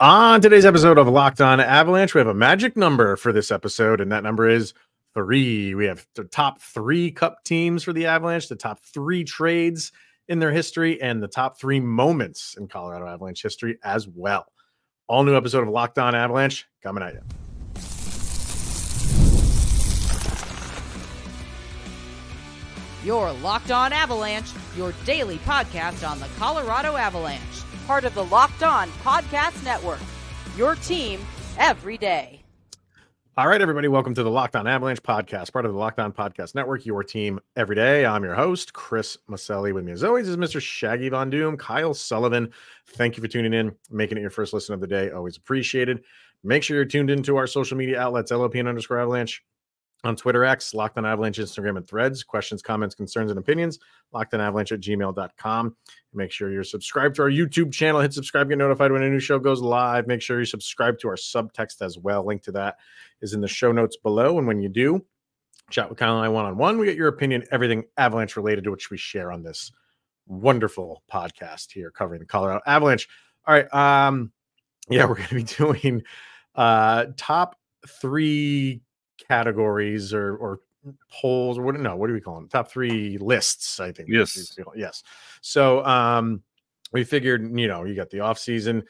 On today's episode of Locked On Avalanche, we have a magic number for this episode, and that number is three. We have the top three cup teams for the Avalanche, the top three trades in their history, and the top three moments in Colorado Avalanche history as well. All new episode of Locked On Avalanche coming at you. Your Locked On Avalanche, your daily podcast on the Colorado Avalanche, part of the Locked On Podcast Network. Your team every day. All right, everybody, welcome to the Locked On Avalanche podcast, part of the Locked On Podcast Network, your team every day. I'm your host, Chris Maselli. With me, as always, is Mr. Shaggy Von Doom, Kyle Sullivan. Thank you for tuning in, making it your first listen of the day. Always appreciated. Make sure you're tuned into our social media outlets, LOPN underscore Avalanche, on Twitter X, Locked on Avalanche, Instagram, and Threads. Questions, comments, concerns, and opinions, Locked on Avalanche at gmail.com. Make sure you're subscribed to our YouTube channel. Hit subscribe, get notified when a new show goes live. Make sure you subscribe to our subtext as well. Link to that is in the show notes below. And when you do, chat with Kyle and I one on one. We get your opinion, everything Avalanche related, to which we share on this wonderful podcast here covering the Colorado Avalanche. All right. Um, yeah, we're going to be doing uh top three categories or or polls or what no what do we call them top three lists i think Yes. yes. So um we figured you know you got the off season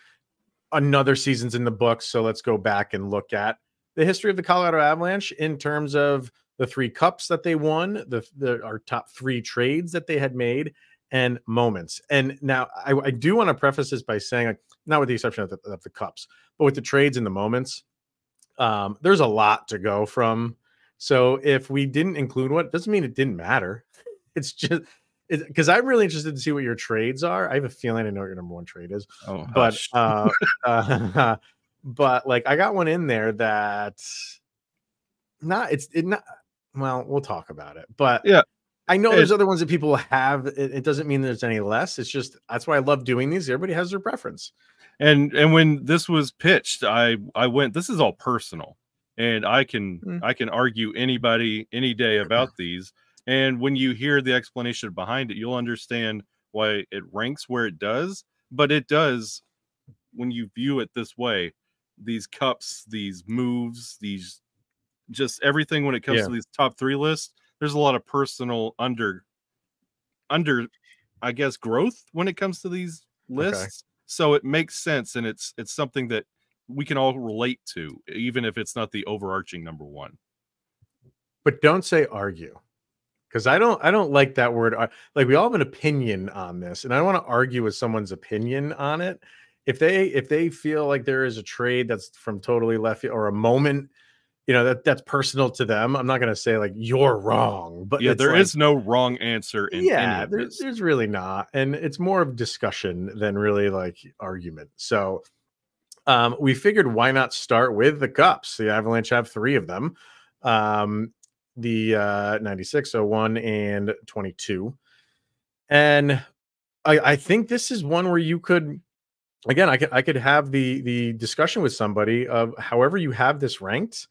another season's in the books so let's go back and look at the history of the colorado avalanche in terms of the three cups that they won the, the our top three trades that they had made and moments. And now i, I do want to preface this by saying like not with the exception of the, of the cups but with the trades and the moments um, there's a lot to go from. So if we didn't include one, doesn't mean it didn't matter. It's just because I'm really interested to see what your trades are. I have a feeling I know what your number one trade is, Oh, but uh, uh, but like I got one in there that not it's it not well we'll talk about it, but Yeah. I know It- there's other ones that people have. It, it doesn't mean there's any less. It's just that's why I love doing these. Everybody has their preference. And and when this was pitched, I I went. This is all personal, and I can Mm. I can argue anybody any day about these. And when you hear the explanation behind it, you'll understand why it ranks where it does. But it does when you view it this way. These cups, these moves, these just everything when it comes Yeah. to these top three lists. There's a lot of personal under under I guess growth when it comes to these lists. So it makes sense and it's it's something that we can all relate to, even if it's not the overarching number one. but don't say argue because i don't i don't like that word uh, like we all have an opinion on this and i don't want to argue with someone's opinion on it if they if they feel like there is a trade that's from totally left or a moment you know that that's personal to them. I'm not going to say like you're wrong but yeah, there like- is no wrong answer in yeah there's, there's really not and it's more of discussion than really like argument. So um we figured why not start with the cups? The avalanche have three of them um the uh 96 01 and 22 and i i think this is one where you could again i could i could have the the discussion with somebody of however you have this ranked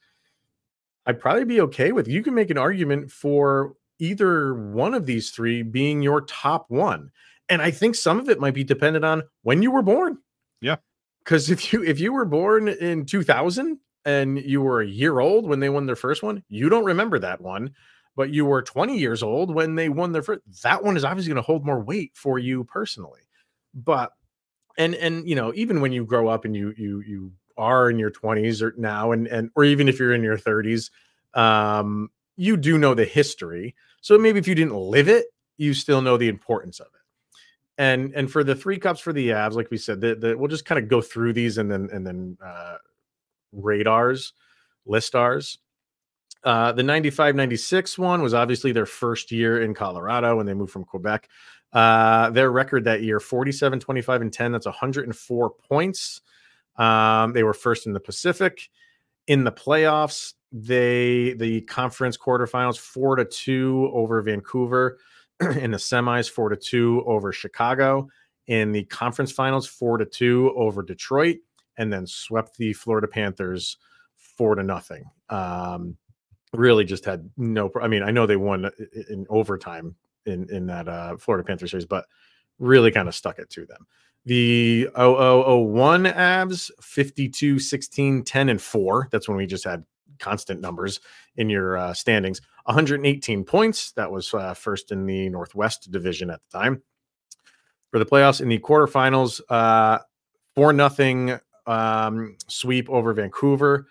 i'd probably be okay with you can make an argument for either one of these three being your top one and i think some of it might be dependent on when you were born Yeah. because if you if you were born in 2000 and you were a year old when they won their first one you don't remember that one but you were 20 years old when they won their first that one is obviously going to hold more weight for you personally but and and you know even when you grow up and you you you are in your 20s or now and and or even if you're in your 30s um you do know the history so maybe if you didn't live it you still know the importance of it and and for the three cups for the abs like we said the, the, we'll just kind of go through these and then and then uh radars list ours uh, the 95 96 one was obviously their first year in Colorado when they moved from Quebec. Uh, their record that year 47 25 and 10 that's 104 points. Um, they were first in the Pacific. In the playoffs, they the conference quarterfinals 4 to 2 over Vancouver. in the semis, 4 to 2 over Chicago. In the conference finals, 4 to 2 over Detroit, and then swept the Florida Panthers 4 to nothing. Um, really just had no I mean, I know they won i- in overtime in in that uh Florida Panther series, but really kind of stuck it to them. The 0001 Avs 52, 16, 10, and 4. That's when we just had constant numbers in your uh, standings. 118 points. That was uh, first in the Northwest Division at the time. For the playoffs in the quarterfinals, uh, 4 nothing um, sweep over Vancouver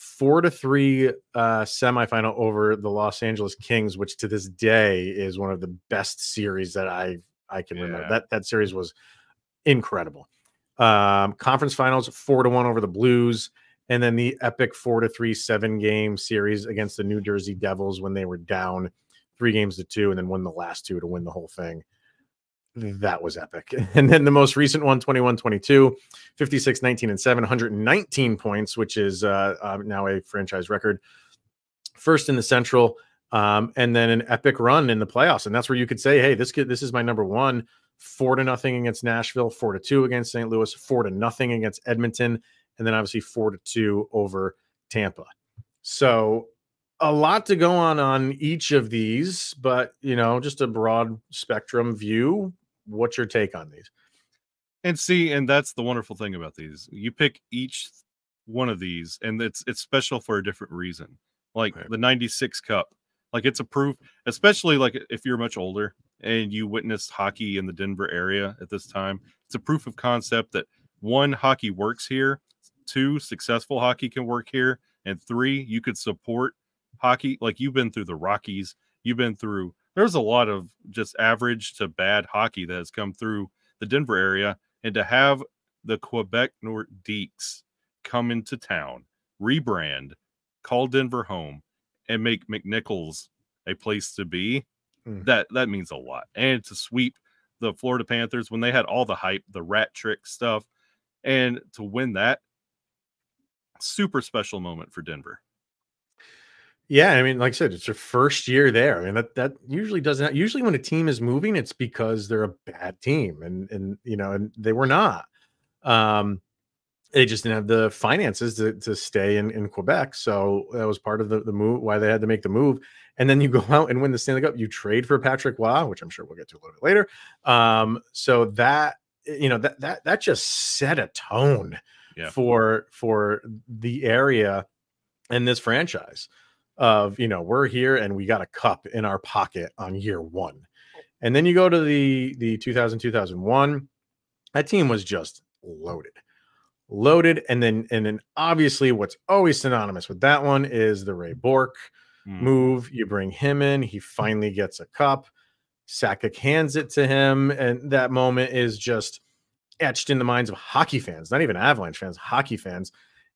four to three uh, semifinal over the Los Angeles Kings, which to this day is one of the best series that I I can yeah. remember. That that series was incredible. Um, conference finals four to one over the Blues, and then the epic four to three seven game series against the New Jersey Devils when they were down three games to two, and then won the last two to win the whole thing that was epic. And then the most recent one, 21 22, 56 19 and 7, 119 points, which is uh, uh, now a franchise record. First in the Central, um, and then an epic run in the playoffs. And that's where you could say, hey, this kid, this is my number one. Four to nothing against Nashville, four to two against St. Louis, four to nothing against Edmonton, and then obviously four to two over Tampa. So a lot to go on on each of these, but you know, just a broad spectrum view what's your take on these? And see, and that's the wonderful thing about these. You pick each one of these, and it's it's special for a different reason. Like right. the '96 Cup, like it's a proof, especially like if you're much older and you witnessed hockey in the Denver area at this time. It's a proof of concept that one, hockey works here. Two, successful hockey can work here, and three, you could support hockey. Like you've been through the Rockies, you've been through there's a lot of just average to bad hockey that has come through the Denver area, and to have the Quebec Nordiques come into town, rebrand, call Denver home, and make McNichols a place to be, mm. that that means a lot. And to sweep the Florida Panthers when they had all the hype, the rat trick stuff, and to win that, super special moment for Denver. Yeah, I mean, like I said, it's your first year there. I mean, that that usually doesn't. Usually, when a team is moving, it's because they're a bad team, and and you know, and they were not. Um, they just didn't have the finances to, to stay in, in Quebec. So that was part of the, the move, why they had to make the move. And then you go out and win the Stanley Cup. You trade for Patrick Roy, which I'm sure we'll get to a little bit later. Um, so that you know that that that just set a tone yeah. for for the area and this franchise of you know we're here and we got a cup in our pocket on year one and then you go to the the 2000 2001 that team was just loaded loaded and then and then obviously what's always synonymous with that one is the ray bourque mm. move you bring him in he finally gets a cup Sakic hands it to him and that moment is just etched in the minds of hockey fans not even avalanche fans hockey fans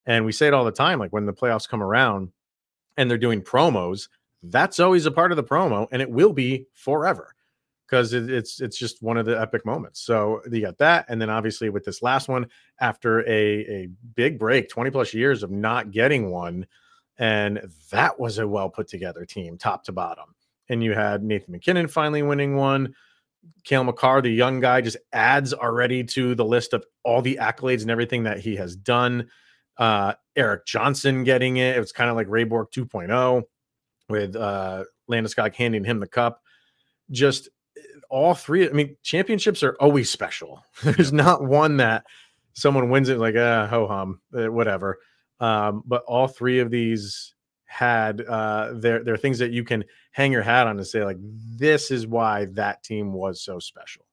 and we say it all the time like when the playoffs come around and they're doing promos, that's always a part of the promo, and it will be forever because it, it's it's just one of the epic moments. So you got that, and then obviously with this last one, after a a big break, twenty plus years of not getting one, and that was a well put together team, top to bottom. And you had Nathan MacKinnon finally winning one. Cale Makar, the young guy, just adds already to the list of all the accolades and everything that he has done uh, Erik Johnson getting it. It was kind of like Ray Bourque 2.0 with uh, Landeskog handing him the cup. Just eh, all three. I mean, championships are always special. There's not one that someone wins it like, uh, ho hum, uh, whatever. Um, but all three of these had uh, there, there are things that you can hang your hat on and say, like, this is why that team was so special.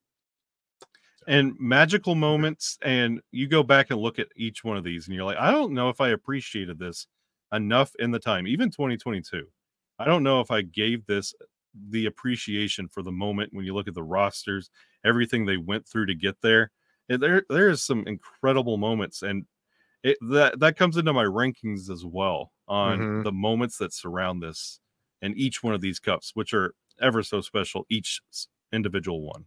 And magical moments and you go back and look at each one of these and you're like i don't know if i appreciated this enough in the time even 2022 i don't know if i gave this the appreciation for the moment when you look at the rosters everything they went through to get there. There there is some incredible moments and it that that comes into my rankings as well on mm-hmm. the moments that surround this and each one of these cups which are ever so special each individual one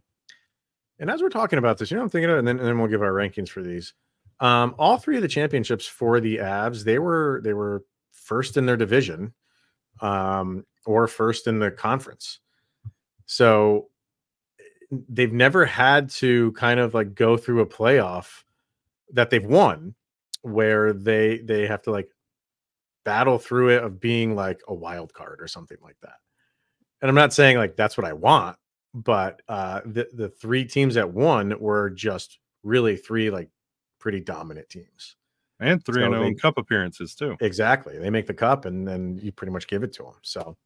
and as we're talking about this, you know, I'm thinking of, and then, and then we'll give our rankings for these. Um, all three of the championships for the Avs, they were they were first in their division, um, or first in the conference. So they've never had to kind of like go through a playoff that they've won where they they have to like battle through it of being like a wild card or something like that. And I'm not saying like that's what I want, but uh, the the three teams that won were just really three like pretty dominant teams. And three So and they- cup appearances too. Exactly. They make the cup and then you pretty much give it to them. So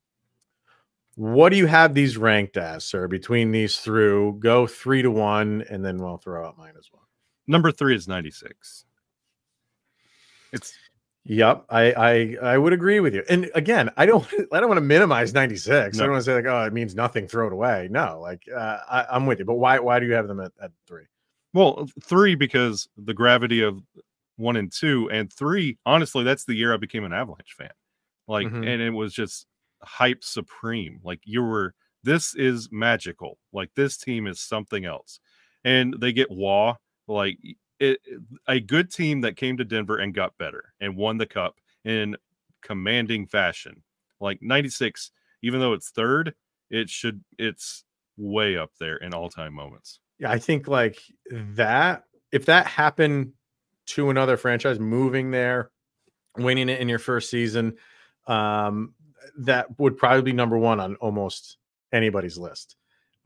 what do you have these ranked as, sir? Between these through, go three to one, and then we'll throw out mine as well. Number three is 96. It's Yep, I I I would agree with you. And again, I don't I don't want to minimize 96. I don't want to say like, oh, it means nothing, throw it away. No, like uh, I, I'm with you. But why why do you have them at, at three? well, three because the gravity of one and two, and three, honestly, that's the year I became an Avalanche fan. Like, Mhm. and it was just hype supreme. Like, you were, this is magical. Like, this team is something else. And they get Roy, like, it, a good team that came to Denver and got better and won the cup in commanding fashion. Like 96, even though it's third, it should, it's way up there in all time moments. Yeah, I think like that if that happened to another franchise moving there, winning it in your first season, um, that would probably be number one on almost anybody's list.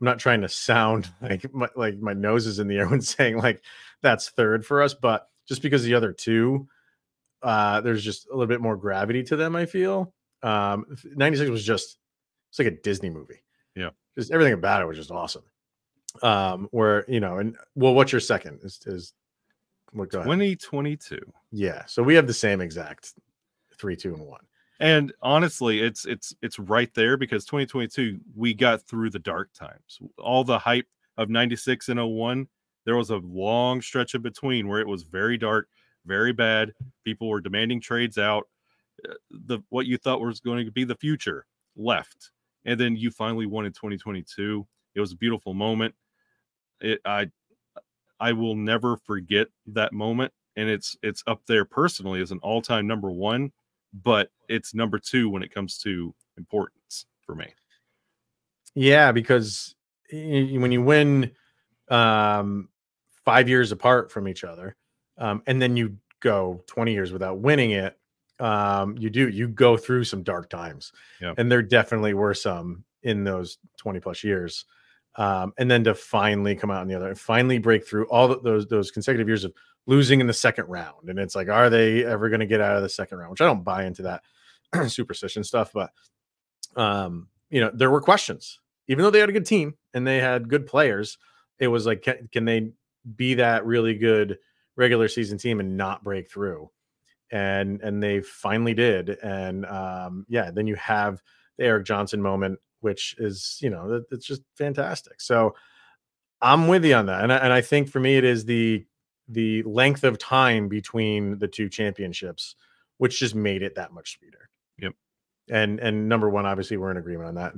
I'm not trying to sound like my, like my nose is in the air when saying like that's third for us, but just because the other two, uh, there's just a little bit more gravity to them. I feel um, 96 was just it's like a Disney movie. Yeah. just everything about it was just awesome. Um, where you know, and well, what's your second? Is is what go ahead. 2022. Yeah, so we have the same exact three, two, and one. And honestly, it's it's it's right there because 2022 we got through the dark times. All the hype of 96 and 01, there was a long stretch in between where it was very dark, very bad. People were demanding trades out. Uh, The what you thought was going to be the future left. And then you finally won in 2022. It was a beautiful moment. It I I will never forget that moment and it's it's up there personally as an all-time number 1 but it's number two when it comes to importance for me. Yeah, because y- when you win um, five years apart from each other, um, and then you go 20 years without winning it, um, you do you go through some dark times, Yep. and there definitely were some in those 20 plus years. Um, and then to finally come out on the other, and finally break through all th- those those consecutive years of losing in the second round, and it's like, are they ever going to get out of the second round? Which I don't buy into that superstition stuff, but um, you know, there were questions even though they had a good team and they had good players, it was like, can, can they be that really good regular season team and not break through? And and they finally did. And um, yeah, then you have the Eric Johnson moment, which is you know it's just fantastic. So I'm with you on that, and I, and I think for me it is the the length of time between the two championships, which just made it that much sweeter. Yep. And and number one, obviously, we're in agreement on that.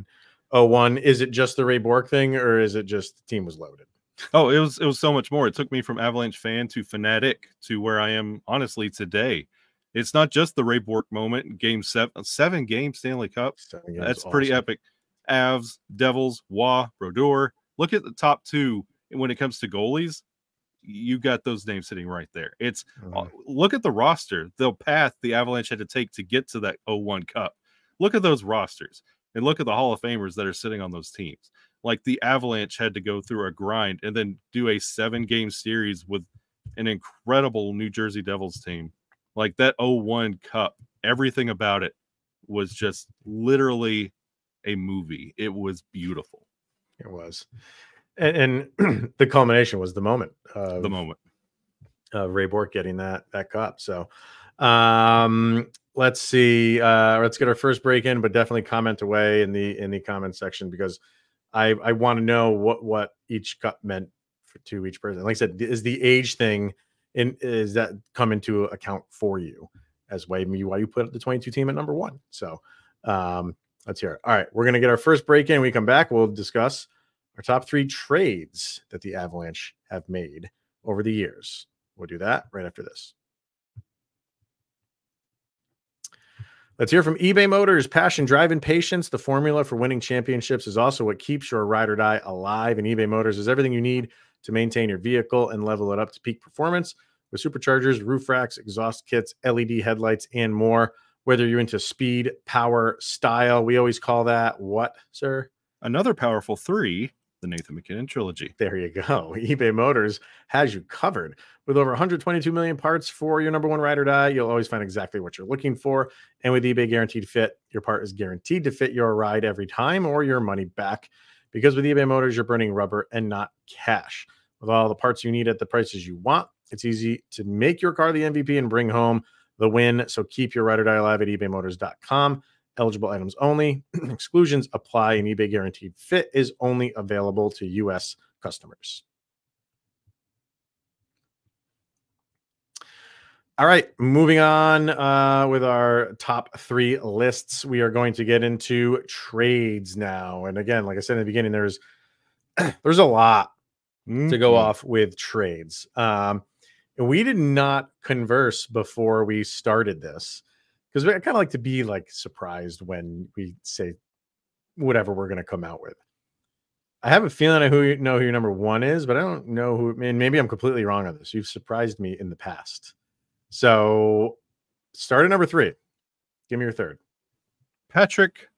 Oh, one, is it just the Ray Bourque thing, or is it just the team was loaded? Oh, it was it was so much more. It took me from Avalanche fan to fanatic to where I am honestly today. It's not just the Ray Bourque moment, game seven, seven game Stanley Cup. That's pretty awesome. epic. Avs, Devils, Roy, Brodeur. Look at the top two when it comes to goalies. You got those names sitting right there. It's Mhm. look at the roster, the path the Avalanche had to take to get to that 01 Cup. Look at those rosters and look at the Hall of Famers that are sitting on those teams. Like the Avalanche had to go through a grind and then do a seven game series with an incredible New Jersey Devils team. Like that 01 Cup, everything about it was just literally a movie. It was beautiful. It was, and, and the culmination was the moment. Of, The moment. of Ray Bourque getting that that cup. So um let's see. Uh let's get our first break in, but definitely comment away in the in the comment section because I I want to know what what each cup meant for to each person. Like I said, is the age thing in is that come into account for you as why maybe why you put the 22 team at number one. So um let's hear it. All right, we're gonna get our first break in. We come back, we'll discuss our top three trades that the Avalanche have made over the years. We'll do that right after this. Let's hear from eBay Motors. Passion, drive, and patience. The formula for winning championships is also what keeps your ride or die alive. And eBay Motors is everything you need to maintain your vehicle and level it up to peak performance with superchargers, roof racks, exhaust kits, LED headlights, and more. Whether you're into speed, power, style, we always call that what, sir? Another powerful three the Nathan MacKinnon trilogy. There you go. eBay Motors has you covered with over 122 million parts for your number one ride or die. You'll always find exactly what you're looking for. And with eBay Guaranteed Fit, your part is guaranteed to fit your ride every time or your money back. Because with eBay Motors, you're burning rubber and not cash. With all the parts you need at the prices you want, it's easy to make your car the MVP and bring home the win. So keep your ride or die alive at ebaymotors.com. Eligible items only. Exclusions apply, and eBay Guaranteed Fit is only available to U.S. customers. All right, moving on uh, with our top three lists. We are going to get into trades now, and again, like I said in the beginning, there's there's a lot to go Mhm. off with trades. Um, and we did not converse before we started this because we kind of like to be like surprised when we say whatever we're going to come out with. I have a feeling I who know who your number one is, but I don't know who. And maybe I'm completely wrong on this. You've surprised me in the past. So start at number three. Give me your third. Patrick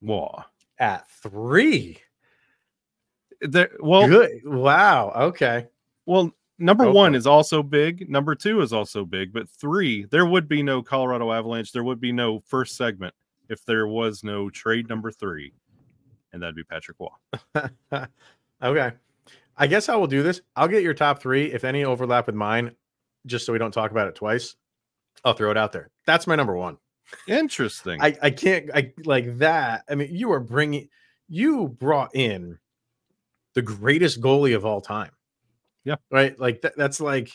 Roy. At three. There, well, Good. Wow. Okay. well, number one is also big. Number two is also big. But three, there would be no Colorado Avalanche. There would be no first segment if there was no trade number three, and that'd be Patrick Roy. okay. I guess I will do this. I'll get your top three. If any overlap with mine, just so we don't talk about it twice, I'll throw it out there. That's my number one. Interesting. I, I can't I like that. I mean, you are bringing you brought in the greatest goalie of all time. Yeah. Right. Like that, that's like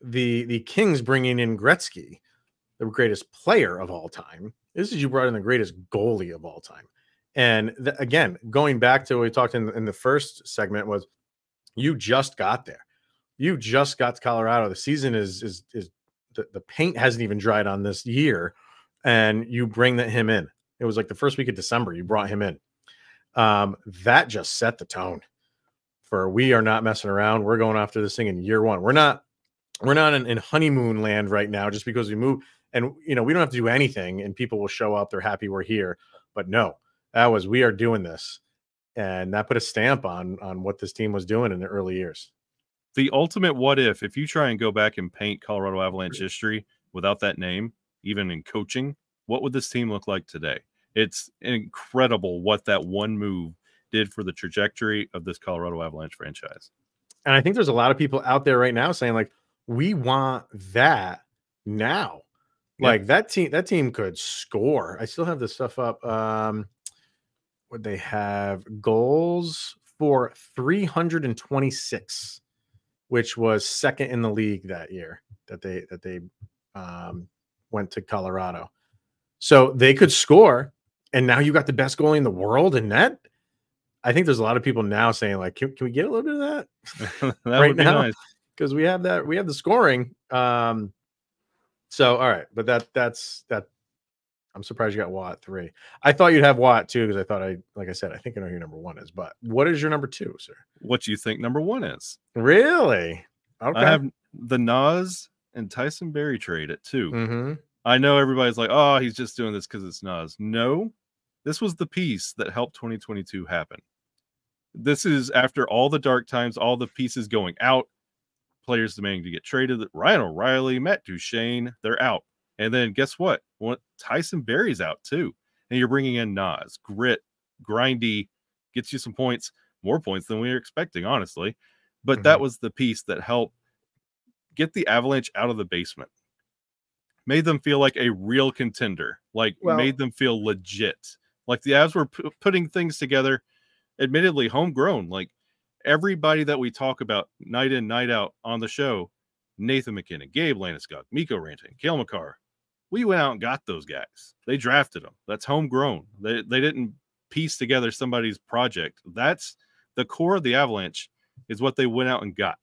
the the Kings bringing in Gretzky, the greatest player of all time. This is you brought in the greatest goalie of all time. And th- again, going back to what we talked in, in the first segment was you just got there. You just got to Colorado. The season is is is the, the paint hasn't even dried on this year, and you bring that him in. It was like the first week of December. You brought him in. Um, that just set the tone for we are not messing around. We're going after this thing in year one. We're not we're not in, in honeymoon land right now just because we move and you know we don't have to do anything and people will show up. They're happy we're here. But no, that was we are doing this, and that put a stamp on on what this team was doing in the early years. the ultimate what if if you try and go back and paint Colorado Avalanche history without that name, even in coaching, what would this team look like today? It's incredible what that one move did for the trajectory of this Colorado Avalanche franchise. And I think there's a lot of people out there right now saying like, we want that now. Yeah. Like that team, that team could score. I still have this stuff up. Um, would they have goals for 326, which was second in the league that year that they that they um, went to Colorado. So they could score, and now you got the best goalie in the world in net. I think there's a lot of people now saying like, can, can we get a little bit of that? that Right would be now? nice. because we have that we have the scoring um so all right but that that's that i'm surprised you got Roy three i thought you'd have Roy too because i thought i like i said i think i know who your number one is but what is your number two sir What do you think number one is? really okay I have the Naz and Tyson Barrie trade at 2 hmm I know everybody's like, oh, he's just doing this because it's Naz. No, this was the piece that helped 2022 happen. This is after all the dark times, all the pieces going out, players demanding to get traded. Ryan O'Reilly, Matt Duchene, they're out. And then guess what? What Tyson Barrie's out too. And you're bringing in Naz, grit, grindy, gets you some points, more points than we were expecting, honestly. But that mm-hmm. was the piece that helped get the Avalanche out of the basement made them feel like a real contender, like Well- made them feel legit. Like the Avs were pu- putting things together, admittedly homegrown. Like everybody that we talk about night in, night out on the show, Nathan MacKinnon, Gabe Landeskog, Mikko Rantanen, Cale Makar, we went out and got those guys. They drafted them. That's homegrown. They, they didn't piece together somebody's project. That's the core of the Avalanche is what they went out and got.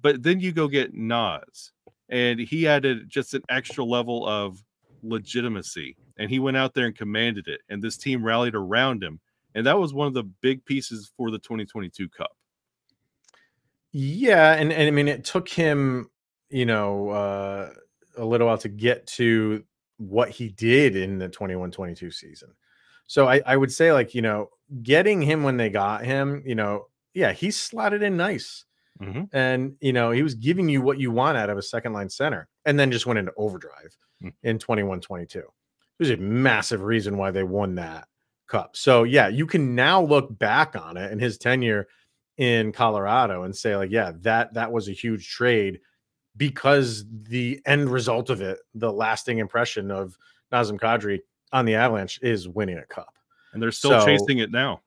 But then you go get Naz, and he added just an extra level of legitimacy and he went out there and commanded it and this team rallied around him and that was one of the big pieces for the 2022 cup yeah and, and i mean it took him you know uh a little while to get to what he did in the 21 22 season so I, I would say like you know getting him when they got him, you know, yeah, he slotted in nice. Mhm. And, you know, he was giving you what you want out of a second line center and then just went into overdrive Mm. in 21 22. There's a massive reason why they won that cup. So, yeah, you can now look back on it and his tenure in Colorado and say, like, yeah, that that was a huge trade because the end result of it, the lasting impression of Nazem Kadri on the Avalanche is winning a cup. And they're still So- chasing it now.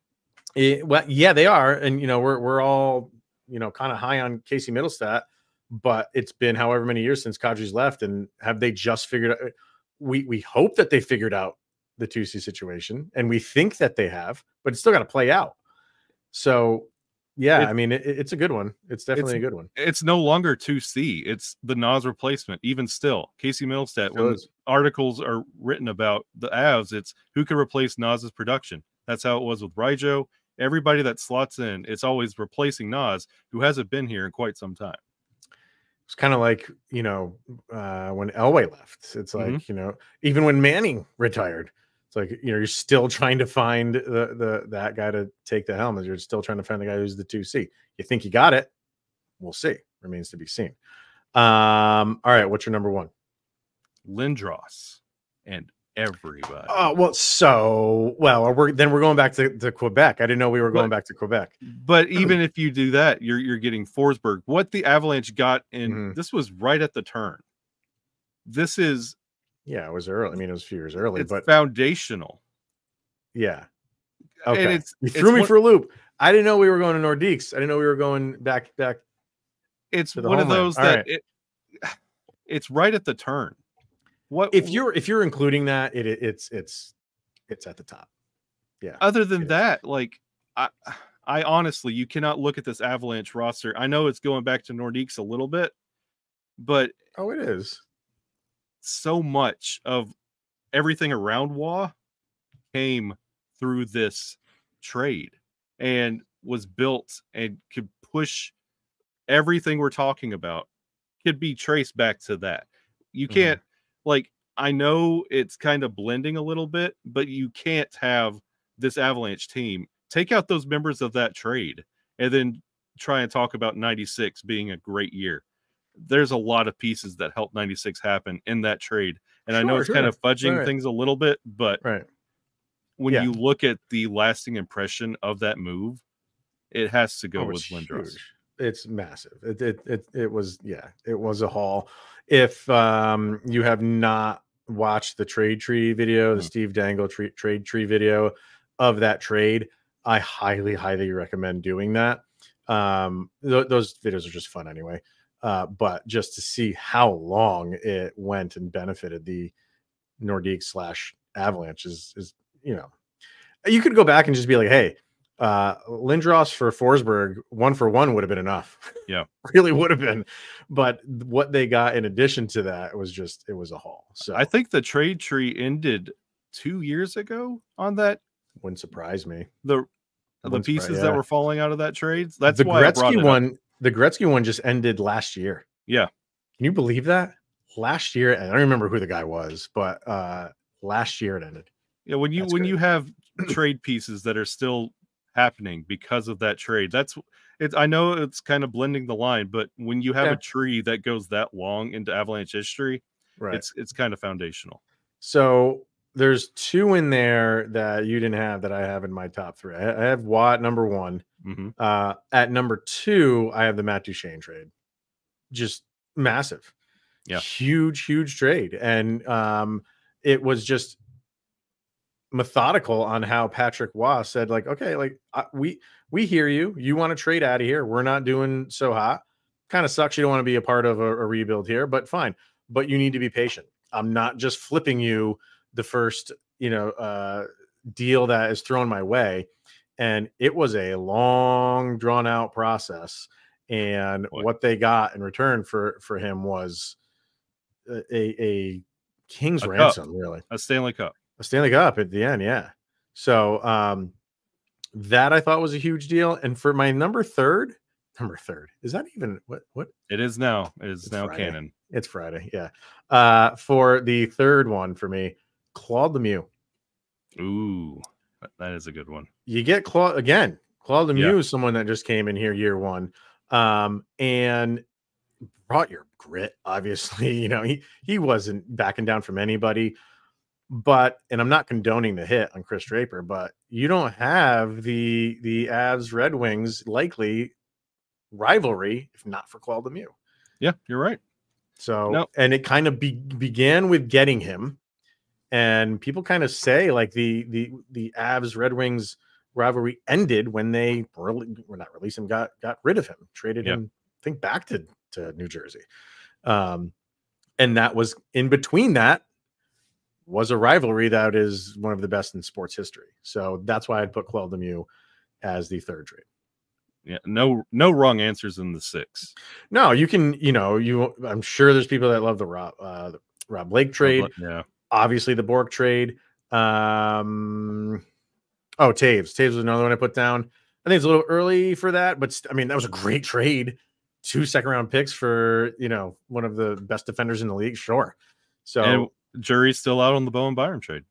It- well, yeah, they are, and you know we're we're all you know kind of high on Casey Mittelstadt, but it's been however many years since Kadri's left, and have they just figured out? We we hope that they figured out the two C situation, and we think that they have, but it's still got to play out. So, yeah, It- I mean, it, it's a good one. It's definitely a good one. It's no longer 2C. It's the Naz replacement. Even still, Casey Still when is. articles are written about the Avs, it's who can replace Naz's production. That's how it was with RyJo. Everybody that slots in, it's always replacing Naz, who hasn't been here in quite some time. It's kind of like you know uh, when Elway left. It's like Mhm. you know even when Manning retired, it's like you know you're still trying to find the the that guy to take the helm. You're still trying to find the guy who's the two C. You think you got it? We'll see. Remains to be seen. Um. All right. What's your number one? Lindros and everybody. Oh well. So well, we're then we're going back to, to Quebec. I didn't know we were going But- back to Quebec. But even if you do that, you're you're getting Forsberg. What the Avalanche got in Mhm. this was right at the turn. This is Yeah, it was early. I mean, it was a few years early, it's but foundational. yeah. And Okay. it's You it's threw me one- for a loop. I didn't know we were going to Nordiques. I didn't know we were going back back it's one of those All that right. it, it's right at the turn. What if you're if you're including that, it, it- it's it's it's at the top. Yeah. other than that, like I I honestly you cannot look at this Avalanche roster. I know it's going back to Nordiques a little bit, but Oh, it is. so much of everything around Roy came through this trade and was built and could push everything we're talking about could be traced back to that. You Mhm. can't like I know it's kind of blending a little bit, but you can't have this Avalanche team take out those members of that trade and then try and talk about 96 being a great year. There's a lot of pieces that helped 96 happen in that trade. And I know Sure, it's kind of fudging Right. things a little bit, but Right. when Yeah. you look at the lasting impression of that move, it has to go Oh, with Lindros. huge. It's massive. It, it it it was yeah, it was a haul. If um you have not watched the trade tree video, the Mm. Steve Dangle tree, trade tree video of that trade, I highly highly recommend doing that. Um th- those videos are just fun anyway. Uh but just to see how long it went and benefited the Nordique slash Avalanche is is you know you could go back and just be like, hey, uh Lindros for Forsberg, one for one would have been enough. Yeah. really would have been. But what they got in addition to that was just it was a haul. So I think the trade tree ended two years ago on that. wouldn't surprise me. The the Wouldn't surprise- pieces yeah. that were falling out of that trades. That's the Gretzky it up. one, the Gretzky one just ended last year. Yeah. Can you believe that? Last year, and I don't remember who the guy was, but uh last year it ended. Yeah, when you That's when you have trade pieces that are still happening because of that trade, that's it's. I know it's kind of blending the line, but when you have Yeah. a tree that goes that long into Avalanche history, Right. it's it's kind of foundational. So there's two in there that you didn't have that I have in my top three. I, have Roy number one. hmm Uh, at number two, I have the Matt Duchene trade. Just massive. Yeah. Huge, huge trade. And um, it was just methodical on how Patrick Roy said, like, okay, like uh, we we hear you. You want to trade out of here. We're not doing so hot. Kind of sucks. You don't want to be a part of a, a rebuild here, but fine. But you need to be patient. I'm not just flipping you the first, you know, uh, deal that is thrown my way and it was a long drawn out process and Boy. what they got in return for for him was a a, a king's A cup. ransom really A Stanley Cup. A stanley cup at the end yeah so um that i thought was a huge deal and for my number third number third is that even what what It is now. It is It's now Friday. canon. it's friday yeah uh for the third one for me claude lemieux Ooh, that- that is a good one. you get Claude again. Claude Lemieux Yeah. is someone that just came in here year one, um, and brought your grit. Obviously, you know he he wasn't backing down from anybody. But and I'm not condoning the hit on Kris Draper, but you don't have the the Avs Red Wings likely rivalry if not for Claude Lemieux. Yeah, you're right. So No. and it kind of be, began with getting him, and people kind of say like the the the Avs Red Wings rivalry ended when they really were not released him, got got rid of him, traded Yeah. him, I think back to to New Jersey, um, and that was in between that was a rivalry that is one of the best in sports history. So that's why I'd put Claude Lemieux as the third trade. Yeah, no, no wrong answers in the six. No, you can, you know, you. I'm sure there's people that love the Rob uh, the Rob Blake trade. Yeah, obviously the Bourque trade. Um, oh, Toews. Toews was another one I put down. I think it's a little early for that, but I mean, that was a great trade. Two second round picks for, you know, one of the best defenders in the league. Sure. So jury's still out on the Bowen Byram trade.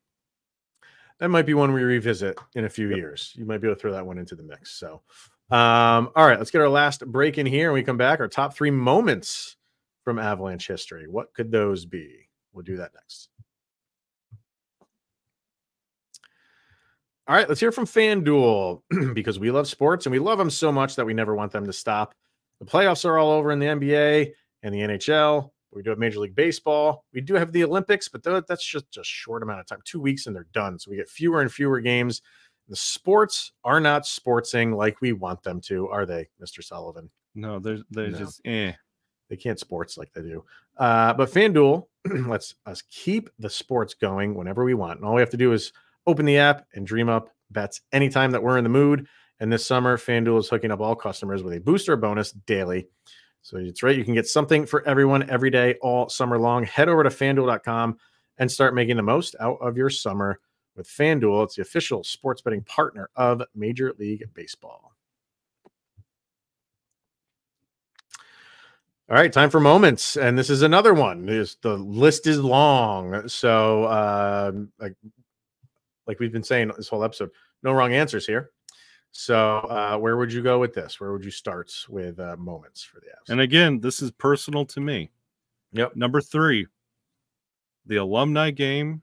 that might be one we revisit in a few years. You might be able to throw that one into the mix. So, um, all right, let's get our last break in here and we come back. Our top three moments from Avalanche history. What could those be? We'll do that next. All right, let's hear from FanDuel because we love sports and we love them so much that we never want them to stop. The playoffs are all over in the NBA and the NHL. We do have Major League Baseball. We do have the Olympics, but that's just a short amount of time two weeks and they're done. So we get fewer and fewer games. The sports are not sportsing like we want them to, are they, Mr. Sullivan? No, there's there's No. just eh. They can't sports like they do. Uh, but FanDuel lets us keep the sports going whenever we want. And all we have to do is open the app and dream up bets anytime that we're in the mood. And this summer, FanDuel is hooking up all customers with a booster bonus daily. So it's right. You can get something for everyone every day, all summer long. Head over to fanduel.com and start making the most out of your summer with FanDuel. It's the official sports betting partner of Major League Baseball. All right, time for moments, and this is another one. This, the list is long, so um, like like we've been saying this whole episode, no wrong answers here. So, uh, where would you go with this? Where would you start with uh, moments for the Avs? And again, this is personal to me. Yep. Number three, the alumni game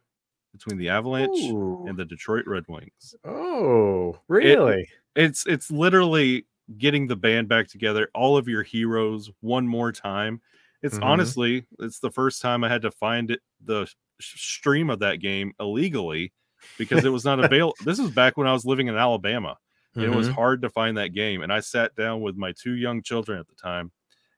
between the Avalanche Ooh. and the Detroit Red Wings. oh, really? It's it's literally getting the band back together, all of your heroes one more time. It's Mhm. honestly, it's the first time I had to find it the sh- stream of that game illegally because it was not available. this is back when I was living in Alabama. It was Mhm. hard to find that game. And I sat down with my two young children at the time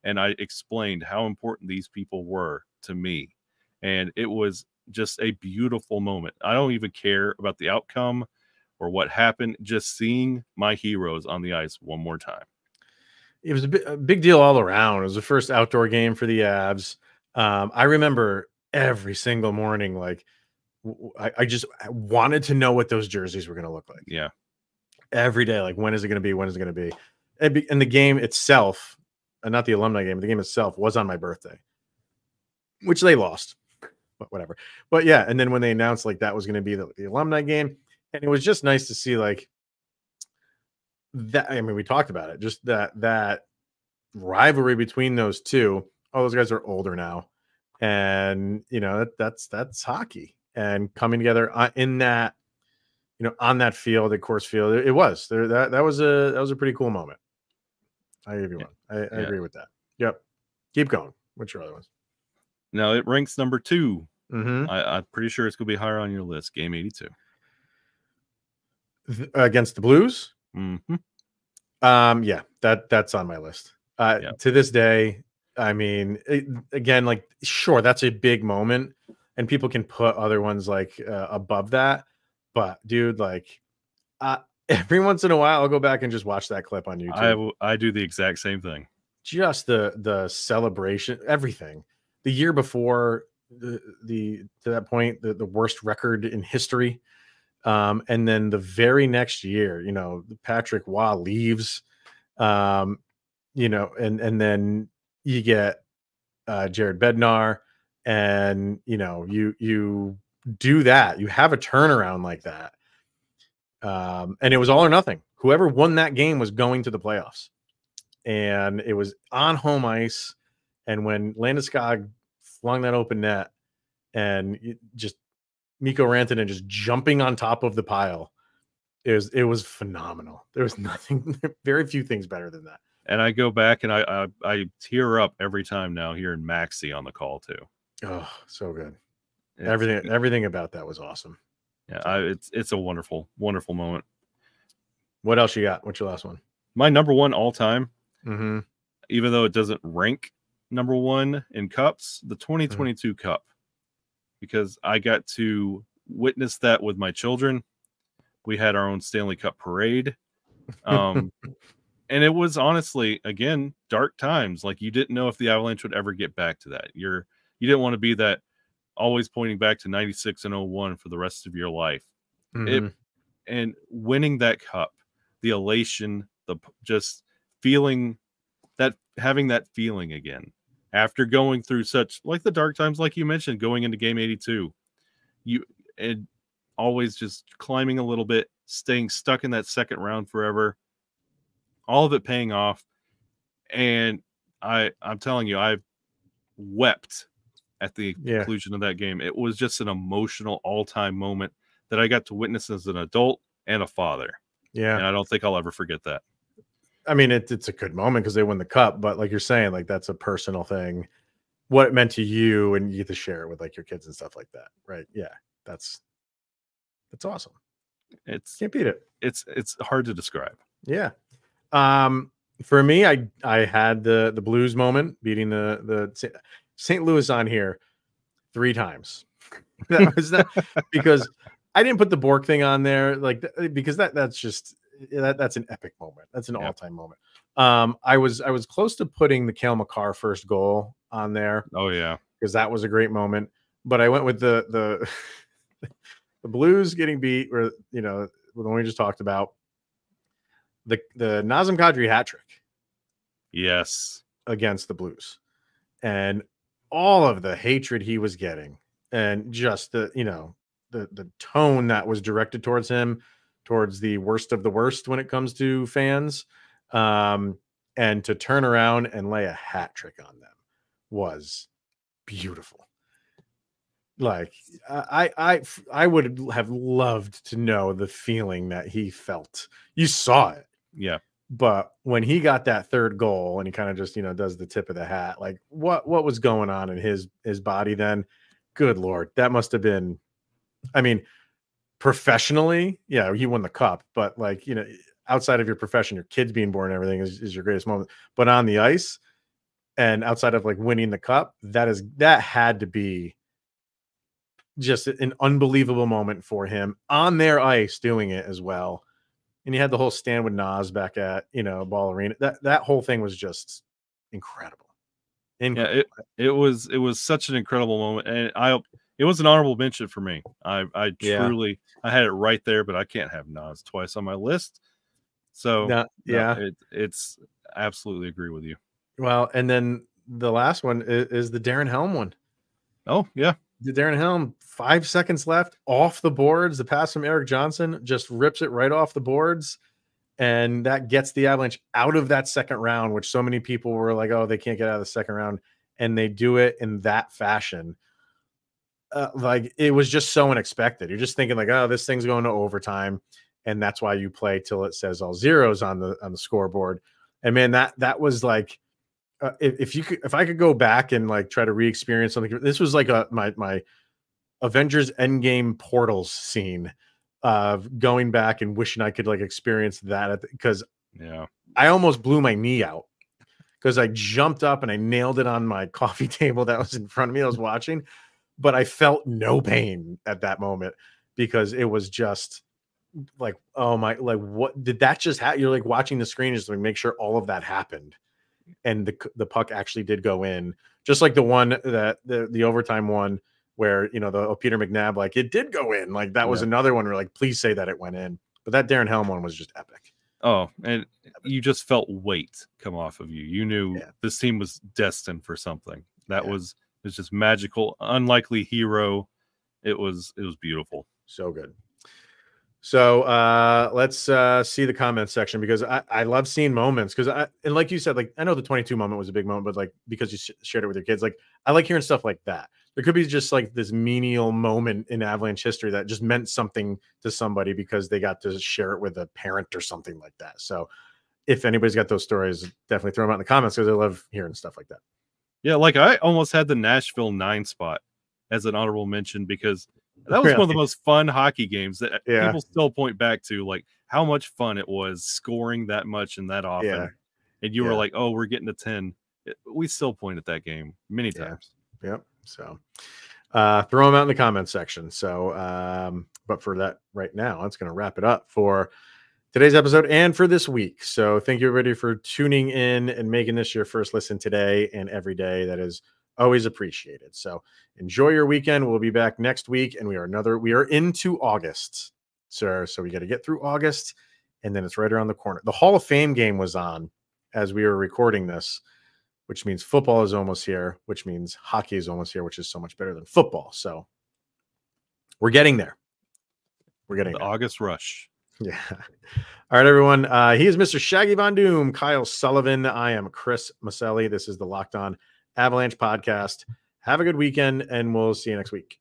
and I explained how important these people were to me. And it was just a beautiful moment. I don't even care about the outcome or what happened, just seeing my heroes on the ice one more time. it was a, bi- a big deal all around. It was the first outdoor game for the Avs. Um, I remember every single morning, like w- w- I, I just wanted to know what those jerseys were going to look like Yeah. Every day. Like when is it going to be? When is it going to be? And, be- and the game itself, and not the alumni game, the game itself was on my birthday, which they lost, but whatever. But yeah, and then when they announced like that was going to be the, the alumni game, and it was just nice to see like that I mean, we talked about it, just that that rivalry between those two. All those guys are older now, and you know that, that's that's hockey and coming together uh, in that, you know, on that field, at Coors Field. It, it was there. That that was a that was a pretty cool moment. I give you one. I, I Yeah. agree with that. Yep. Keep going. What's your other ones? Now it ranks number 2 Mm-hmm. I, I'm pretty sure it's going to be higher on your list. Game 82. Against the Blues. hmm Um, yeah, that that's on my list. Uh, to this day, I mean, it, again, like sure, that's a big moment, and people can put other ones like uh, above that. But dude, like, uh, every once in a while, I'll go back and just watch that clip on YouTube. I, w- I do the exact same thing. just the the celebration, everything. The year before the the to that point, the, the worst record in history. Um, and then the very next year, you know, Patrick Roy leaves. Um, you know, and and then you get uh Jared Bednar, and you know, you you do that, you have a turnaround like that. Um, and it was all or nothing. Whoever won that game was going to the playoffs. And it was on home ice. And when Landeskog flung that open net and just Mikko Rantanen just jumping on top of the pile, it was it was phenomenal. There was nothing, very few things better than that. And I go back and I I, I tear up every time now hearing Maxi on the call too. Oh, so good. Everything everything about that was awesome. Yeah, I, it's it's a wonderful wonderful moment. What else you got? What's your last one? My number one all time, Mm-hmm. even though it doesn't rank number one in cups, Mm-hmm. the 2022 Cup, because I got to witness that with my children. We had our own Stanley Cup parade. Um, and it was honestly, again, dark times. Like you didn't know if the Avalanche would ever get back to that. You're you didn't want to be that always pointing back to 96 and 01 for the rest of your life. Mhm. And winning that cup, the elation, the just feeling that having that feeling again after going through such like the dark times, like you mentioned, going into game 82, you and always just climbing a little bit, staying stuck in that second round forever, all of it paying off. And I I'm telling you, I've wept at the Yeah. conclusion of that game. It was just an emotional all-time moment that I got to witness as an adult and a father. yeah. And I don't think I'll ever forget that. I mean, it's it's a good moment because they win the cup, but like you're saying, like that's a personal thing. What it meant to you, and you get to share it with like your kids and stuff like that, right? Yeah, that's that's awesome. It's Can't beat it. it's it's hard to describe. Yeah. Um, for me, I I had the the Blues moment beating the the St. Louis on here three times. that was that because I didn't put the Bourque thing on there, like because that that's just that that's an epic moment. That's an Yeah. all time moment. Um, I was I was close to putting the Cale Makar first goal on there Oh yeah. because that was a great moment. But I went with the the the Blues getting beat, or you know, the one we just talked about. The the Nazem Kadri hat trick Yes. against the Blues, and all of the hatred he was getting, and just the you know the the tone that was directed towards him, towards the worst of the worst when it comes to fans, um, and to turn around and lay a hat trick on them was beautiful. Like I, I, I would have loved to know the feeling that he felt. You saw it, Yeah. But when he got that third goal and he kind of just you know does the tip of the hat, like what what was going on in his his body then? Good lord, that must have been. I mean, professionally, yeah, he won the cup, but like you know, outside of your profession, your kids being born and everything is, is your greatest moment. But on the ice, and outside of like winning the cup, that is that had to be just an unbelievable moment for him on their ice doing it as well. And you had the whole stand with Naz back at you know Ball Arena. That that whole thing was just incredible. Yeah. It it was it was such an incredible moment, and I it was an honorable mention for me. I I Yeah. truly I had it right there, but I can't have Naz twice on my list. So No, no, yeah. it, it's I absolutely agree with you. Well, and then the last one is, is the Darren Helm one. Oh yeah, Darren Helm, five seconds left off the boards. The pass from Erik Johnson just rips it right off the boards. And that gets the Avalanche out of that second round, which so many people were like, oh, they can't get out of the second round. And they do it in that fashion. Uh, like it was just so unexpected. You're just thinking, like, oh, this thing's going to overtime. And that's why you play till it says all zeros on the on the scoreboard. And man, that that was like uh, if, if you could if I could go back and like try to re-experience something, this was like a my my Avengers Endgame portals scene of going back and wishing I could like experience that because yeah. I almost blew my knee out because I jumped up and I nailed it on my coffee table that was in front of me. I was watching, but I felt no pain at that moment because it was just like, oh my, like what did that just happen? You're like watching the screen just to make sure all of that happened. And the the puck actually did go in, just like the one that the the overtime one where you know the oh, Peter McNab, like it did go in. Like that was Yeah. another one where like, please say that it went in. But that Darren Helm one was just epic. Oh, and you just felt weight come off of you. You knew Yeah. this team was destined for something. That Yeah. was it was just magical, unlikely hero. It was it was beautiful. So good. So uh, let's uh, see the comments section because I, I love seeing moments because I and like you said, like I know the 22 moment was a big moment, but like because you sh- shared it with your kids, like I like hearing stuff like that. There could be just like this menial moment in Avalanche history that just meant something to somebody because they got to share it with a parent or something like that. So if anybody's got those stories, definitely throw them out in the comments because I love hearing stuff like that. Yeah, like I almost had the Nashville nine spot as an honorable mention because that was one of the most fun hockey games that Yeah. people still point back to, like how much fun it was scoring that much and that often. Yeah. And you were like, "Oh, we're getting to ten. We still point at that game many times. Yep. So uh throw them out in the comments section. So um, but for that right now, that's gonna wrap it up for today's episode and for this week. So thank you everybody for tuning in and making this your first listen today and every day. That is always appreciated. So enjoy your weekend. We'll be back next week, and we are another we are into August, sir. So we got to get through August, and then it's right around the corner. The Hall of Fame game was on as we were recording this which means football is almost here, which means hockey is almost here, which is so much better than football. So we're getting there. We're getting The there. August rush. Yeah. All right, everyone. Uh, he is Mr. Shaggy Von Doom, Kyle Sullivan. I am Chris Maselli. This is the Locked On Avalanche podcast. Have a good weekend, and we'll see you next week.